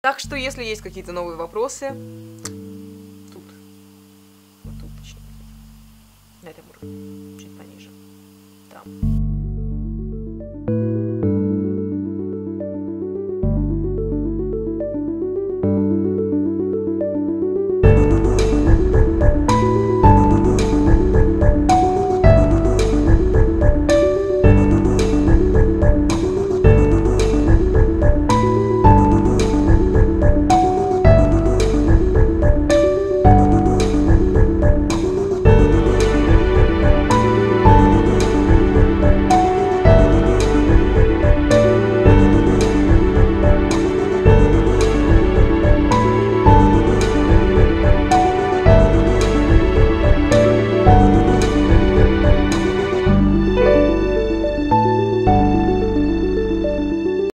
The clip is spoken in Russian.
Так что, если есть какие-то новые вопросы, тут. Вот тут точнее. На этом уровне. Чуть пониже. Там.